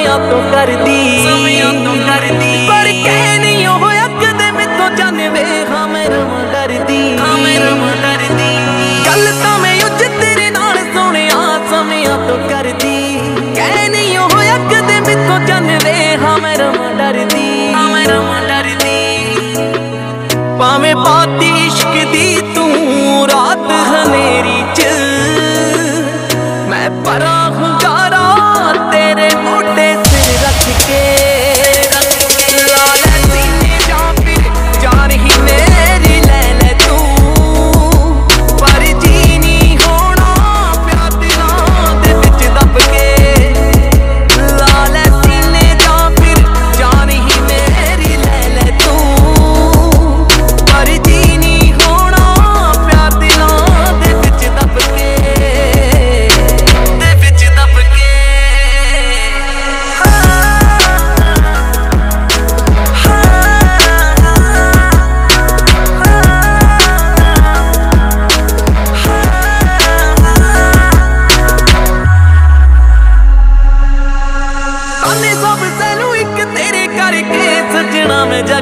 ਸਮਿਆਂ ਤੋਂ ਕਰਦੀ। ਸਮਿਆਂ ਤੋਂ ਕਰਦੀ। ਪਰ ਕਹਿ ਨਹੀਂ ਉਹ ਅੱਕਦੇ ਮੈਥੋਂ ਜਾਣਵੇ ਹਾਂ ਮੈਂ ਰਵਾਂ ਡਰਦੀ ਹਾਂ ਮੈਂ ਰਵਾਂ ਡਰਦੀ ਗੱਲ ਤਾਂ ਮੈਂ ਉੱਜ ਤੇਰੇ ਨਾਲ ਸੁਣਿਆ ਸਮਿਆਂ ਤੋਂ ਕਰਦੀ। ਕਹਿ ਨਹੀਂ ਉਹ ਅੱਕਦੇ ਮੈਥੋਂ ਜਾਣਵੇ ਹਾਂ ਮੈਂ ਰਵਾਂ ਡਰਦੀ। ਹਾਂ ਮੈਂ ਰਵਾਂ ਡਰਦੀ। ਭਾਵੇਂ ਪਾਤੀ ਇਸ਼ਕ ਦੀ ਤੂੰ ਰਾਤ ਹਨੇਰੀ ਚ ਮੈਂ ਪਰਾਂ ਹੁੰਗਾਰਾ ਤੇਰੇ ਮੋਢੇ